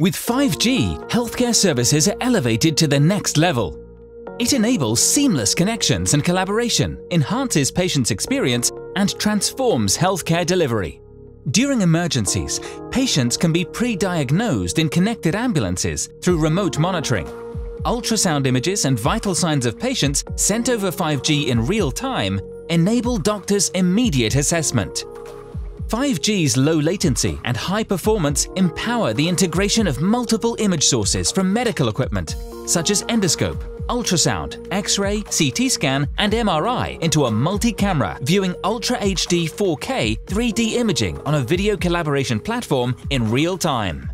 With 5G, healthcare services are elevated to the next level. It enables seamless connections and collaboration, enhances patients' experience, and transforms healthcare delivery. During emergencies, patients can be pre-diagnosed in connected ambulances through remote monitoring. Ultrasound images and vital signs of patients sent over 5G in real time enable doctors' immediate assessment. 5G's low latency and high performance empower the integration of multiple image sources from medical equipment, such as endoscope, ultrasound, X-ray, CT scan and MRI into a multi-camera viewing Ultra HD 4K 3D imaging on a video collaboration platform in real time.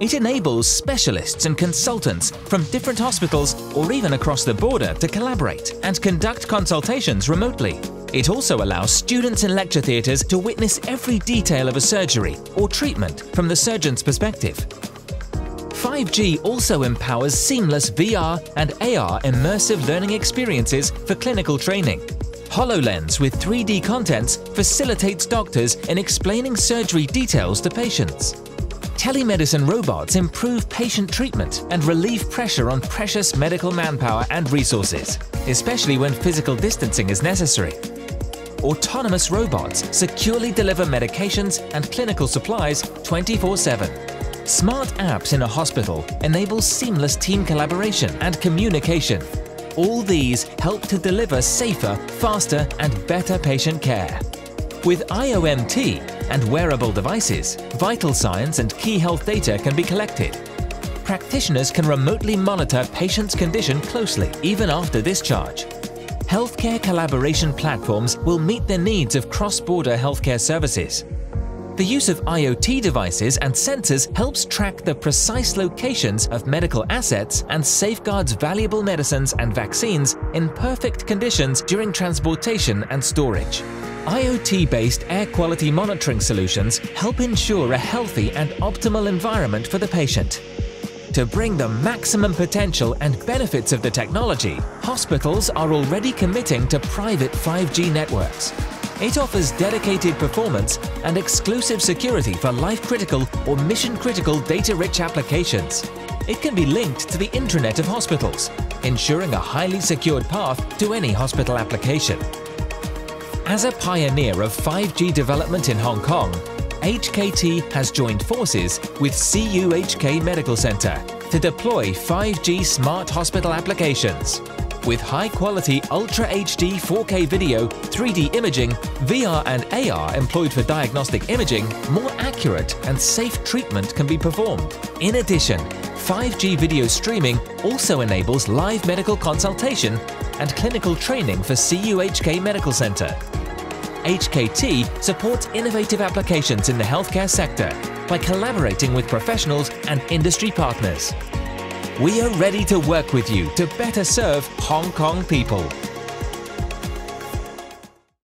It enables specialists and consultants from different hospitals or even across the border to collaborate and conduct consultations remotely it also allows students in lecture theatres to witness every detail of a surgery or treatment from the surgeon's perspective. 5G also empowers seamless VR and AR immersive learning experiences for clinical training. HoloLens with 3D contents facilitates doctors in explaining surgery details to patients. Telemedicine robots improve patient treatment and relieve pressure on precious medical manpower and resources, especially when physical distancing is necessary autonomous robots securely deliver medications and clinical supplies 24-7. Smart apps in a hospital enable seamless team collaboration and communication. All these help to deliver safer, faster and better patient care. With IOMT and wearable devices, vital signs and key health data can be collected. Practitioners can remotely monitor patients' condition closely, even after discharge healthcare collaboration platforms will meet the needs of cross-border healthcare services. The use of IoT devices and sensors helps track the precise locations of medical assets and safeguards valuable medicines and vaccines in perfect conditions during transportation and storage. IoT-based air quality monitoring solutions help ensure a healthy and optimal environment for the patient. To bring the maximum potential and benefits of the technology, hospitals are already committing to private 5G networks. It offers dedicated performance and exclusive security for life-critical or mission-critical data-rich applications. It can be linked to the intranet of hospitals, ensuring a highly secured path to any hospital application. As a pioneer of 5G development in Hong Kong, HKT has joined forces with CUHK Medical Center to deploy 5G smart hospital applications. With high-quality Ultra HD 4K video, 3D imaging, VR and AR employed for diagnostic imaging, more accurate and safe treatment can be performed. In addition, 5G video streaming also enables live medical consultation and clinical training for CUHK Medical Center HKT supports innovative applications in the healthcare sector by collaborating with professionals and industry partners. We are ready to work with you to better serve Hong Kong people.